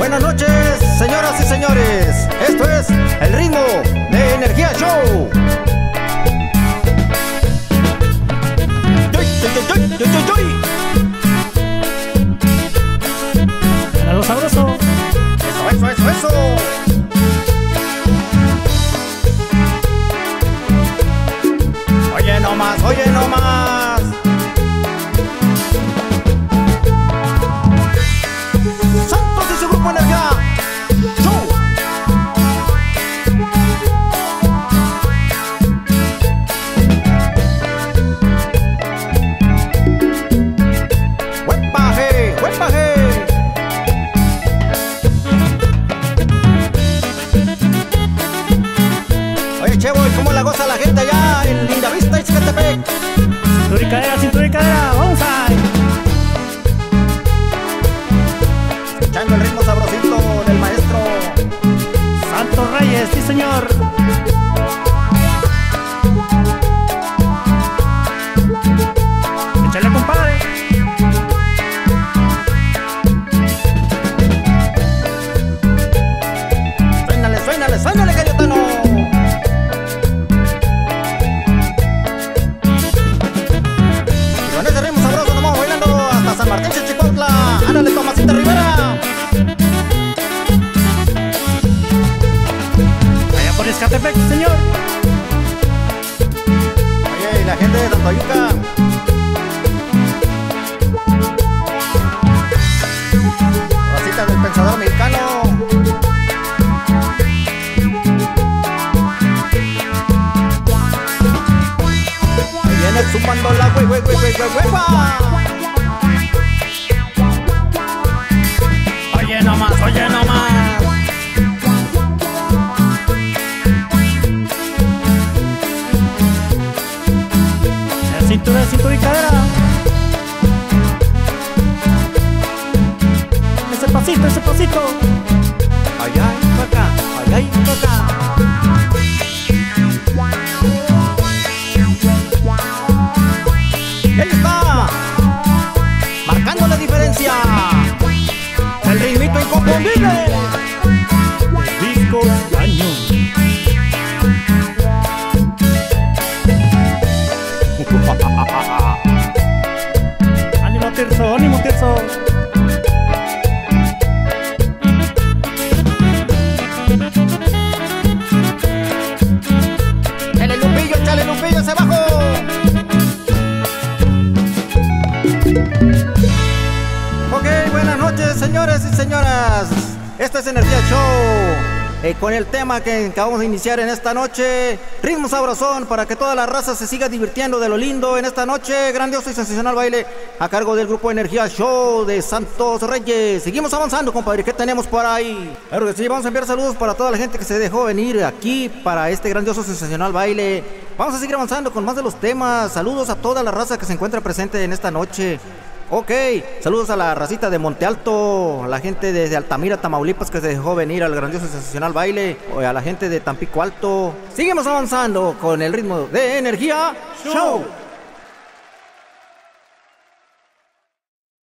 Buenas noches, señoras y señores. Esto es el ritmo de Energía Show. Yoy, yoy, yoy, yoy, yoy, yoy. Algo sabroso. Eso, eso, eso, eso. Oye no más, oye no gente allá en Lindavista y Zacatepec? Cintura y cadera, cintura y cadera. Vamos ahí. Escuchando el ritmo sabrosito del maestro. Santos Reyes, sí señor. Sí señor. Oye, y la gente de Tantoyuca. Rosita del Pensador Mexicano. Ahí viene zumbando la güey, güey, güey, güey, güey, güey, guau. Cintura, cintura cadera. Ese pasito, ese pasito. Allá y acá, allá y pa' acá. Ahí está, marcando la diferencia. El ritmito inconfundible. Disco Ok, buenas noches, señores y señoras. Esto es Energía Show. eh, con el tema que acabamos de iniciar en esta noche, ritmo sabrosón para que toda la raza se siga divirtiendo de lo lindo en esta noche, grandioso y sensacional baile a cargo del grupo Energía Show de Santos Reyes. Seguimos avanzando, compadre, ¿qué tenemos por ahí? Claro que sí, vamos a enviar saludos para toda la gente que se dejó venir aquí para este grandioso sensacional baile. Vamos a seguir avanzando con más de los temas. Saludos a toda la raza que se encuentra presente en esta noche. Ok, saludos a la racita de Monte Alto, a la gente de Altamira, Tamaulipas que se dejó venir al grandioso y sensacional baile, a la gente de Tampico Alto. Seguimos avanzando con el ritmo de energía show.